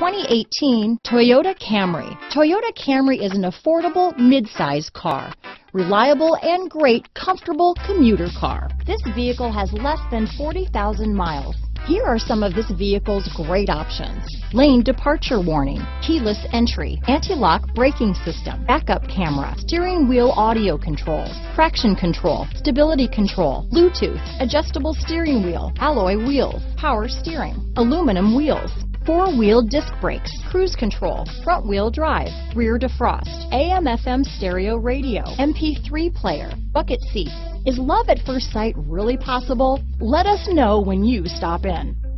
2018 Toyota Camry. Toyota Camry is an affordable mid-size car. Reliable and great comfortable commuter car. This vehicle has less than 40,000 miles. Here are some of this vehicle's great options. Lane departure warning, keyless entry, anti-lock braking system, backup camera, steering wheel audio controls, traction control, stability control, Bluetooth, adjustable steering wheel, alloy wheels, power steering, aluminum wheels, four-wheel disc brakes, cruise control, front-wheel drive, rear defrost, AM-FM stereo radio, MP3 player, bucket seats. Is love at first sight really possible? Let us know when you stop in.